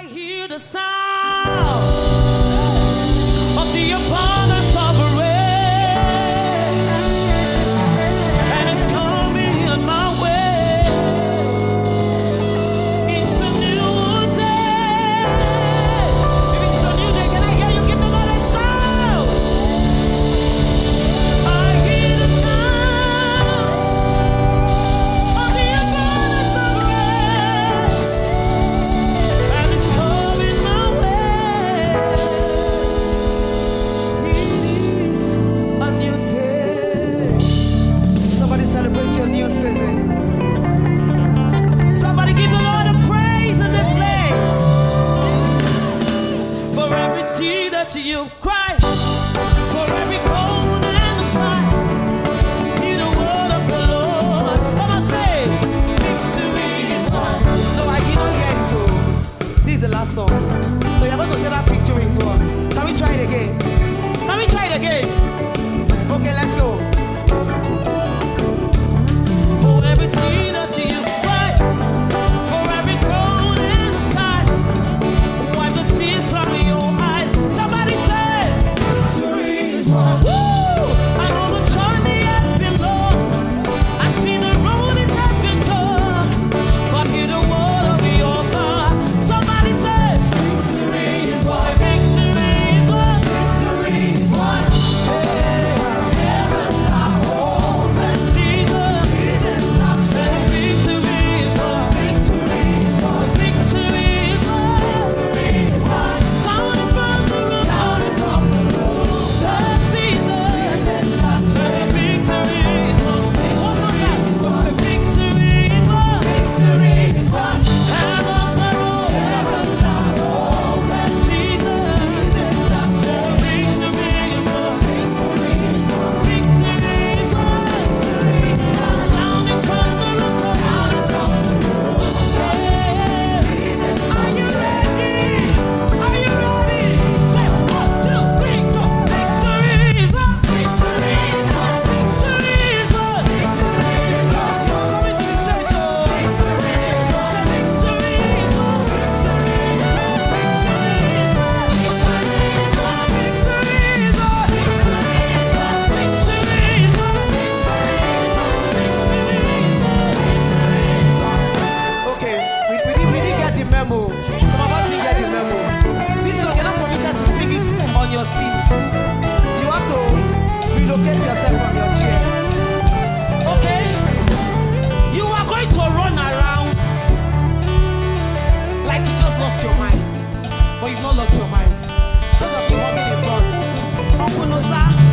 I hear the sound. that you for every and. Hear the word of the Lord. Say, victory is. No, I did not hear it. Oh. This is the last song. So you're going to say that victory is won. Can we try it again? Can we try it again? Okay, let's go. mind. Those of you hugging the front. Uncle Nosa.